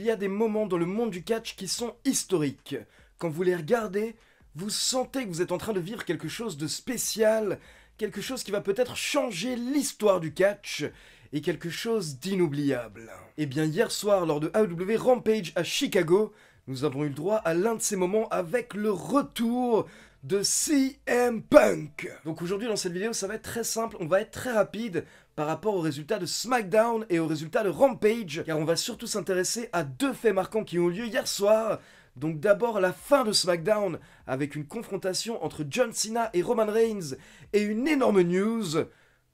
il y a des moments dans le monde du catch qui sont historiques. Quand vous les regardez, vous sentez que vous êtes en train de vivre quelque chose de spécial, quelque chose qui va peut-être changer l'histoire du catch et quelque chose d'inoubliable. Et bien hier soir, lors de AEW Rampage à Chicago, nous avons eu le droit à l'un de ces moments avec le retour de CM Punk. Donc aujourd'hui dans cette vidéo ça va être très simple, on va être très rapide par rapport aux résultats de SmackDown et aux résultats de Rampage, car on va surtout s'intéresser à deux faits marquants qui ont eu lieu hier soir. Donc d'abord la fin de SmackDown avec une confrontation entre John Cena et Roman Reigns et une énorme news,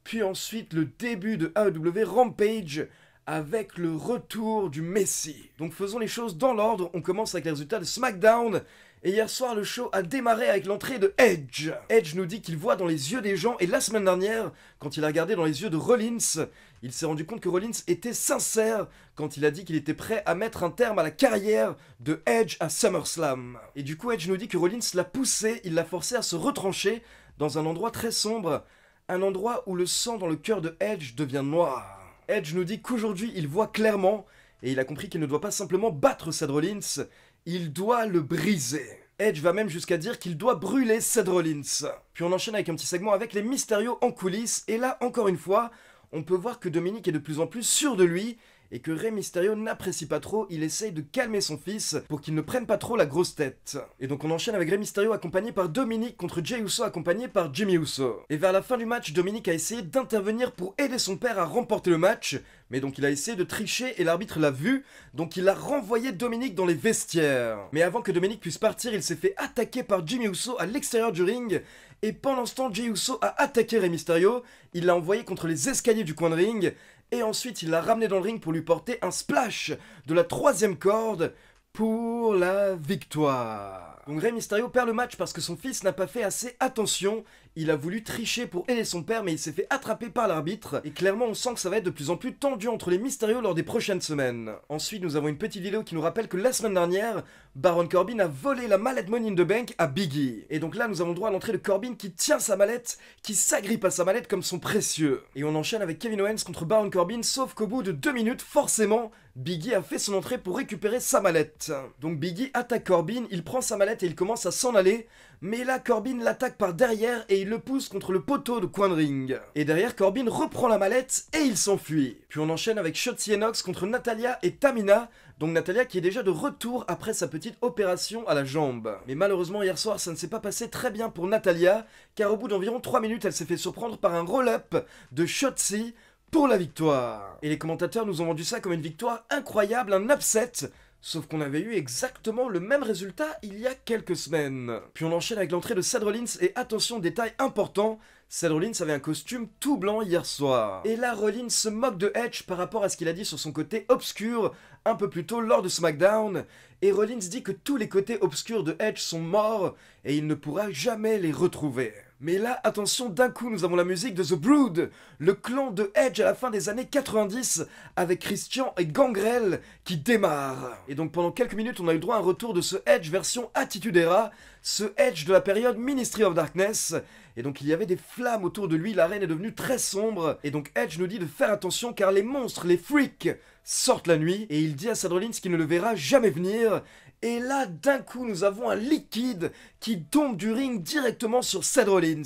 puis ensuite le début de AEW Rampage avec le retour du Messi. Donc faisons les choses dans l'ordre, on commence avec les résultats de SmackDown et hier soir, le show a démarré avec l'entrée de Edge. Edge nous dit qu'il voit dans les yeux des gens, et la semaine dernière, quand il a regardé dans les yeux de Rollins, il s'est rendu compte que Rollins était sincère quand il a dit qu'il était prêt à mettre un terme à la carrière de Edge à SummerSlam. Et du coup, Edge nous dit que Rollins l'a poussé, il l'a forcé à se retrancher dans un endroit très sombre, un endroit où le sang dans le cœur de Edge devient noir. Edge nous dit qu'aujourd'hui, il voit clairement, et il a compris qu'il ne doit pas simplement battre Seth Rollins, il doit le briser. Edge va même jusqu'à dire qu'il doit brûler Seth Rollins. Puis on enchaîne avec un petit segment avec les Mysterio en coulisses, et là, encore une fois, on peut voir que Dominique est de plus en plus sûr de lui, et que Rey Mysterio n'apprécie pas trop, il essaye de calmer son fils pour qu'il ne prenne pas trop la grosse tête. Et donc on enchaîne avec Rey Mysterio accompagné par Dominique contre Jey Uso accompagné par Jimmy Uso. Et vers la fin du match, Dominique a essayé d'intervenir pour aider son père à remporter le match, mais donc il a essayé de tricher et l'arbitre l'a vu, donc il a renvoyé Dominique dans les vestiaires. Mais avant que Dominique puisse partir, il s'est fait attaquer par Jimmy Uso à l'extérieur du ring, et pendant ce temps, Jey Uso a attaqué Rey Mysterio, il l'a envoyé contre les escaliers du coin de ring, et ensuite il l'a ramené dans le ring pour lui porter un splash de la troisième corde pour la victoire. Donc Rey Mysterio perd le match parce que son fils n'a pas fait assez attention. Il a voulu tricher pour aider son père mais il s'est fait attraper par l'arbitre. Et clairement on sent que ça va être de plus en plus tendu entre les Mysterio lors des prochaines semaines. Ensuite nous avons une petite vidéo qui nous rappelle que la semaine dernière, Baron Corbin a volé la mallette Money in the Bank à Biggie. Et donc là nous avons droit à l'entrée de Corbin qui tient sa mallette, qui s'agrippe à sa mallette comme son précieux. Et on enchaîne avec Kevin Owens contre Baron Corbin sauf qu'au bout de deux minutes forcément Biggie a fait son entrée pour récupérer sa mallette. Donc Biggie attaque Corbin, il prend sa mallette et il commence à s'en aller, mais là Corbin l'attaque par derrière et il le pousse contre le poteau de coin ring. Et derrière Corbin reprend la mallette et il s'enfuit. Puis on enchaîne avec Shotzi Enox contre Natalia et Tamina, donc Natalia qui est déjà de retour après sa petite opération à la jambe. Mais malheureusement hier soir ça ne s'est pas passé très bien pour Natalia, car au bout d'environ 3 minutes elle s'est fait surprendre par un roll-up de Shotzi pour la victoire. Et les commentateurs nous ont vendu ça comme une victoire incroyable, un upset. Sauf qu'on avait eu exactement le même résultat il y a quelques semaines. Puis on enchaîne avec l'entrée de Seth Rollins et attention, détail important, Seth Rollins avait un costume tout blanc hier soir. Et là, Rollins se moque de Edge par rapport à ce qu'il a dit sur son côté obscur un peu plus tôt lors de SmackDown. Et Rollins dit que tous les côtés obscurs de Edge sont morts et il ne pourra jamais les retrouver. Mais là, attention, d'un coup, nous avons la musique de The Brood, le clan de Edge à la fin des années 90, avec Christian et Gangrel qui démarrent. Et donc pendant quelques minutes, on a eu droit à un retour de ce Edge version Attitude Era, ce Edge de la période Ministry of Darkness. Et donc il y avait des flammes autour de lui, l'arène est devenue très sombre. Et donc Edge nous dit de faire attention car les monstres, les freaks, sortent la nuit. Et il dit à Seth Rollins qu'il ne le verra jamais venir. Et là, d'un coup, nous avons un liquide qui tombe du ring directement sur Seth Rollins.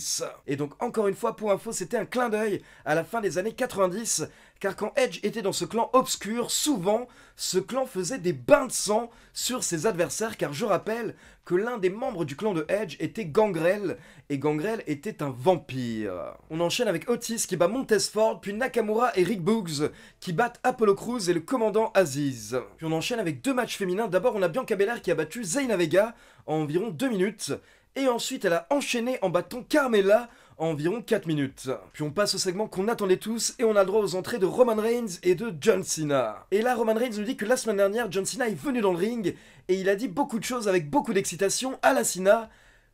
Et donc, encore une fois, pour info, c'était un clin d'œil à la fin des années 90 car quand Edge était dans ce clan obscur, souvent, ce clan faisait des bains de sang sur ses adversaires, car je rappelle que l'un des membres du clan de Edge était Gangrel, et Gangrel était un vampire. On enchaîne avec Otis qui bat Montesford, puis Nakamura et Rick Boogs qui battent Apollo Crews et le commandant Aziz. Puis on enchaîne avec deux matchs féminins, d'abord on a Bianca Belair qui a battu Zayna Vega en environ deux minutes, et ensuite elle a enchaîné en battant Carmella environ 4 minutes. Puis on passe au segment qu'on attendait tous et on a le droit aux entrées de Roman Reigns et de John Cena. Et là, Roman Reigns nous dit que la semaine dernière, John Cena est venu dans le ring et il a dit beaucoup de choses avec beaucoup d'excitation à la Cena.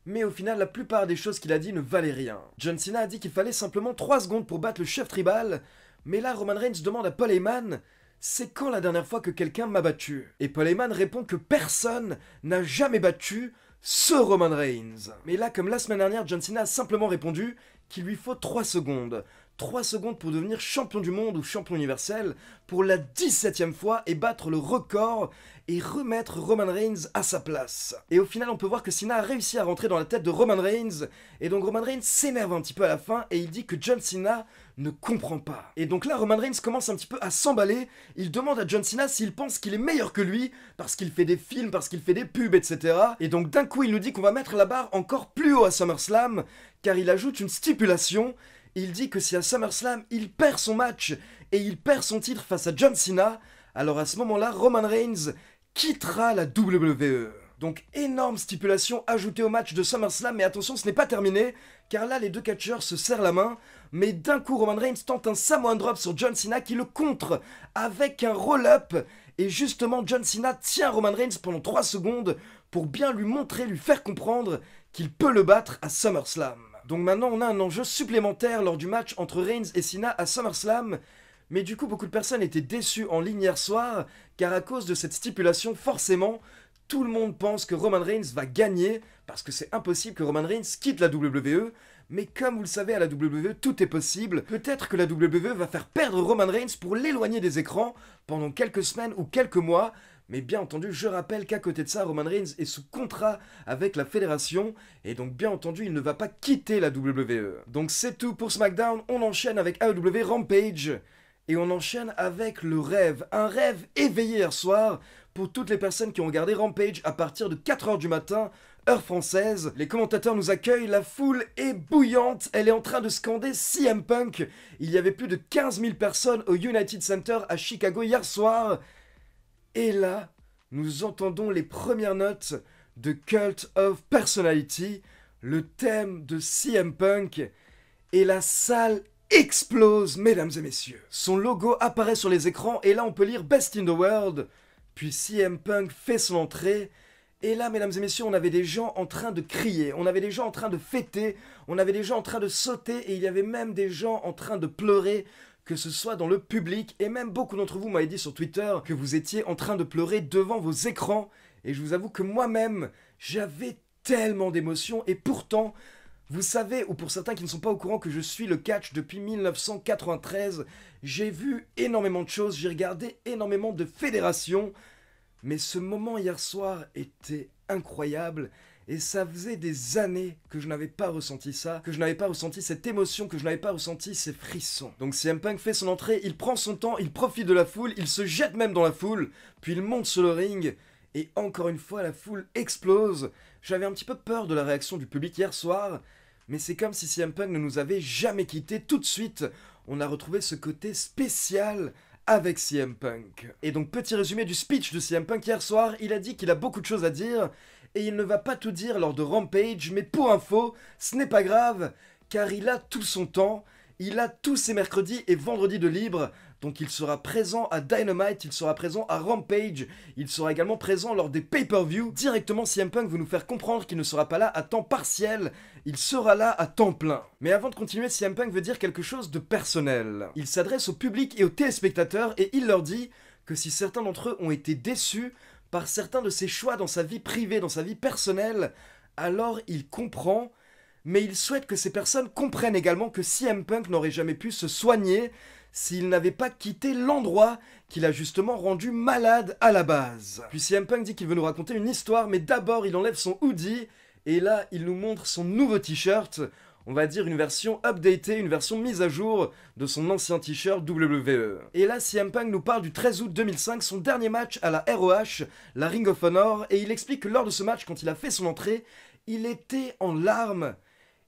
Mais au final, la plupart des choses qu'il a dit ne valaient rien. John Cena a dit qu'il fallait simplement 3 secondes pour battre le chef tribal. Mais là, Roman Reigns demande à Paul Heyman c'est quand la dernière fois que quelqu'un m'a battu? Et Paul Heyman répond que personne n'a jamais battu ce Roman Reigns. Mais là, comme la semaine dernière, John Cena a simplement répondu qu'il lui faut 3 secondes. 3 secondes pour devenir champion du monde ou champion universel pour la 17ème fois et battre le record et remettre Roman Reigns à sa place. Et au final, on peut voir que Cena a réussi à rentrer dans la tête de Roman Reigns, et donc Roman Reigns s'énerve un petit peu à la fin, et il dit que John Cena ne comprend pas. Et donc là, Roman Reigns commence un petit peu à s'emballer, il demande à John Cena s'il pense qu'il est meilleur que lui, parce qu'il fait des films, parce qu'il fait des pubs, etc. Et donc d'un coup, il nous dit qu'on va mettre la barre encore plus haut à SummerSlam, car il ajoute une stipulation, il dit que si à SummerSlam, il perd son match, et il perd son titre face à John Cena, alors à ce moment-là, Roman Reigns quittera la WWE. Donc énorme stipulation ajoutée au match de SummerSlam, mais attention, ce n'est pas terminé, car là les deux catcheurs se serrent la main, mais d'un coup Roman Reigns tente un Samoan Drop sur John Cena qui le contre avec un roll-up, et justement John Cena tient Roman Reigns pendant 3 secondes pour bien lui montrer, lui faire comprendre qu'il peut le battre à SummerSlam. Donc maintenant on a un enjeu supplémentaire lors du match entre Reigns et Cena à SummerSlam, mais du coup, beaucoup de personnes étaient déçues en ligne hier soir, car à cause de cette stipulation, forcément, tout le monde pense que Roman Reigns va gagner, parce que c'est impossible que Roman Reigns quitte la WWE. Mais comme vous le savez, à la WWE, tout est possible. Peut-être que la WWE va faire perdre Roman Reigns pour l'éloigner des écrans pendant quelques semaines ou quelques mois. Mais bien entendu, je rappelle qu'à côté de ça, Roman Reigns est sous contrat avec la fédération, et donc bien entendu, il ne va pas quitter la WWE. Donc c'est tout pour SmackDown, on enchaîne avec AEW Rampage. Et on enchaîne avec le rêve. Un rêve éveillé hier soir pour toutes les personnes qui ont regardé Rampage à partir de 4h du matin, heure française. Les commentateurs nous accueillent, la foule est bouillante, elle est en train de scander CM Punk. Il y avait plus de 15 000 personnes au United Center à Chicago hier soir. Et là, nous entendons les premières notes de Cult of Personality, le thème de CM Punk, et la salle explose, mesdames et messieurs. Son logo apparaît sur les écrans et là on peut lire Best in the World. Puis CM Punk fait son entrée. Et là, mesdames et messieurs, on avait des gens en train de crier, on avait des gens en train de fêter, on avait des gens en train de sauter et il y avait même des gens en train de pleurer, que ce soit dans le public. Et même beaucoup d'entre vous m'avaient dit sur Twitter que vous étiez en train de pleurer devant vos écrans. Et je vous avoue que moi-même, j'avais tellement d'émotions et pourtant, vous savez, ou pour certains qui ne sont pas au courant que je suis le catch depuis 1993, j'ai vu énormément de choses, j'ai regardé énormément de fédérations, mais ce moment hier soir était incroyable. Et ça faisait des années que je n'avais pas ressenti ça, que je n'avais pas ressenti cette émotion, que je n'avais pas ressenti ces frissons. Donc CM Punk fait son entrée, il prend son temps, il profite de la foule, il se jette même dans la foule, puis il monte sur le ring, et encore une fois la foule explose. J'avais un petit peu peur de la réaction du public hier soir, mais c'est comme si CM Punk ne nous avait jamais quitté. Tout de suite, on a retrouvé ce côté spécial avec CM Punk. Et donc, petit résumé du speech de CM Punk hier soir, il a dit qu'il a beaucoup de choses à dire, et il ne va pas tout dire lors de Rampage, mais pour info, ce n'est pas grave, car il a tout son temps, il a tous ses mercredis et vendredis de libre, donc il sera présent à Dynamite, il sera présent à Rampage, il sera également présent lors des pay-per-view. Directement, CM Punk veut nous faire comprendre qu'il ne sera pas là à temps partiel, il sera là à temps plein. Mais avant de continuer, CM Punk veut dire quelque chose de personnel. Il s'adresse au public et aux téléspectateurs et il leur dit que si certains d'entre eux ont été déçus par certains de ses choix dans sa vie privée, dans sa vie personnelle, alors il comprend mais il souhaite que ces personnes comprennent également que CM Punk n'aurait jamais pu se soigner s'il n'avait pas quitté l'endroit qu'il a justement rendu malade à la base. Puis CM Punk dit qu'il veut nous raconter une histoire, mais d'abord il enlève son hoodie, et là il nous montre son nouveau t-shirt, on va dire une version updatée, une version mise à jour de son ancien t-shirt WWE. Et là, CM Punk nous parle du 13 août 2005, son dernier match à la ROH, la Ring of Honor, et il explique que lors de ce match, quand il a fait son entrée, il était en larmes.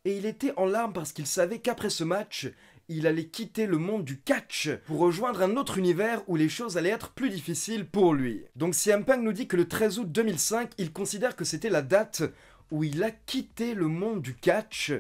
Et il était en larmes parce qu'il savait qu'après ce match, il allait quitter le monde du catch pour rejoindre un autre univers où les choses allaient être plus difficiles pour lui. Donc CM Punk nous dit que le 13 août 2005, il considère que c'était la date où il a quitté le monde du catch,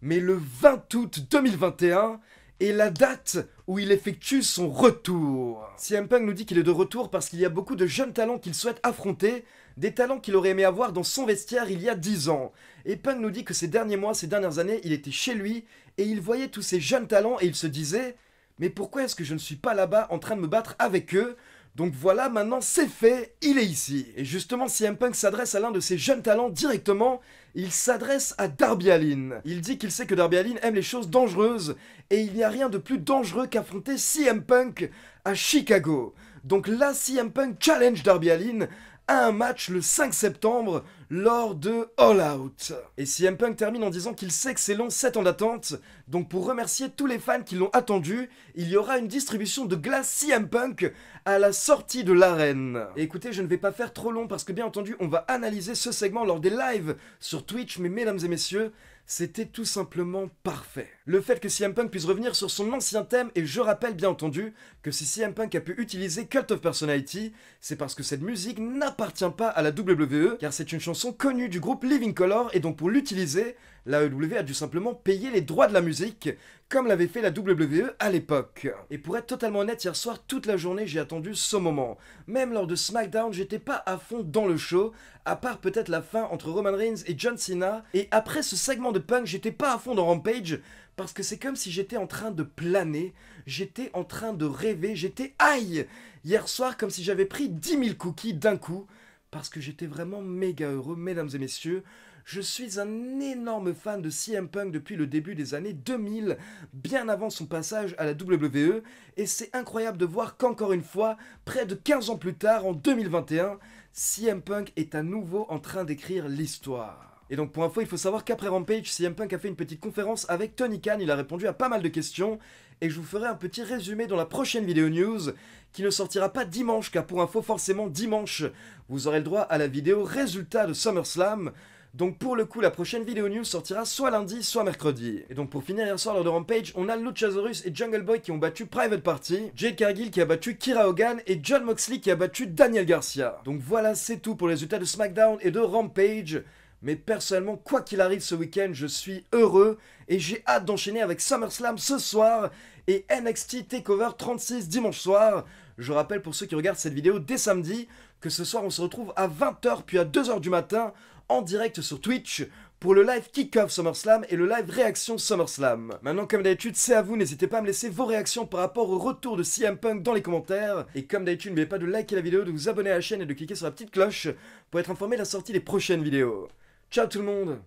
mais le 20 août 2021 est la date où il effectue son retour. CM Punk nous dit qu'il est de retour parce qu'il y a beaucoup de jeunes talents qu'il souhaite affronter, des talents qu'il aurait aimé avoir dans son vestiaire il y a 10 ans. Et Punk nous dit que ces derniers mois, ces dernières années, il était chez lui et il voyait tous ces jeunes talents et il se disait Mais pourquoi est-ce que je ne suis pas là-bas en train de me battre avec eux? Donc voilà, maintenant c'est fait, il est ici. Et justement, CM Punk s'adresse à l'un de ses jeunes talents directement, il s'adresse à Darby Allin. Il dit qu'il sait que Darby Allin aime les choses dangereuses, et il n'y a rien de plus dangereux qu'affronter CM Punk à Chicago. Donc là, CM Punk challenge Darby Allin un match le 5 septembre lors de All Out. Et CM Punk termine en disant qu'il sait que c'est long 7 ans d'attente, donc pour remercier tous les fans qui l'ont attendu, il y aura une distribution de glace CM Punk à la sortie de l'arène. Écoutez, je ne vais pas faire trop long parce que bien entendu, on va analyser ce segment lors des lives sur Twitch, mais mesdames et messieurs, c'était tout simplement parfait. Le fait que CM Punk puisse revenir sur son ancien thème, et je rappelle bien entendu que si CM Punk a pu utiliser Cult of Personality, c'est parce que cette musique n'appartient pas à la WWE, car c'est une chanson connue du groupe Living Color, et donc pour l'utiliser, la EW a dû simplement payer les droits de la musique, comme l'avait fait la WWE à l'époque. Et pour être totalement honnête, hier soir, toute la journée, j'ai attendu ce moment. Même lors de SmackDown, j'étais pas à fond dans le show, à part peut-être la fin entre Roman Reigns et John Cena, et après ce segment de Punk, j'étais pas à fond dans Rampage, parce que c'est comme si j'étais en train de planer, j'étais en train de rêver, j'étais aïe Hier soir, comme si j'avais pris 10 000 cookies d'un coup, parce que j'étais vraiment méga heureux, mesdames et messieurs. Je suis un énorme fan de CM Punk depuis le début des années 2000, bien avant son passage à la WWE, et c'est incroyable de voir qu'encore une fois, près de 15 ans plus tard, en 2021, CM Punk est à nouveau en train d'écrire l'histoire. Et donc pour info, il faut savoir qu'après Rampage, CM Punk a fait une petite conférence avec Tony Khan, il a répondu à pas mal de questions, et je vous ferai un petit résumé dans la prochaine vidéo news, qui ne sortira pas dimanche, car pour info, forcément dimanche, vous aurez le droit à la vidéo résultat de SummerSlam, donc pour le coup, la prochaine vidéo news sortira soit lundi, soit mercredi. Et donc pour finir hier soir lors de Rampage, on a Luchasaurus et Jungle Boy qui ont battu Private Party, Jade Cargill qui a battu Kira Hogan et John Moxley qui a battu Daniel Garcia. Donc voilà, c'est tout pour les résultats de SmackDown et de Rampage. Mais personnellement, quoi qu'il arrive ce week-end, je suis heureux et j'ai hâte d'enchaîner avec SummerSlam ce soir et NXT TakeOver 36 dimanche soir. Je rappelle pour ceux qui regardent cette vidéo dès samedi que ce soir on se retrouve à 20h puis à 2h du matin en direct sur Twitch pour le live kick-off SummerSlam et le live réaction SummerSlam. Maintenant, comme d'habitude, c'est à vous, n'hésitez pas à me laisser vos réactions par rapport au retour de CM Punk dans les commentaires. Et comme d'habitude, n'oubliez pas de liker la vidéo, de vous abonner à la chaîne et de cliquer sur la petite cloche pour être informé de la sortie des prochaines vidéos. Ciao tout le monde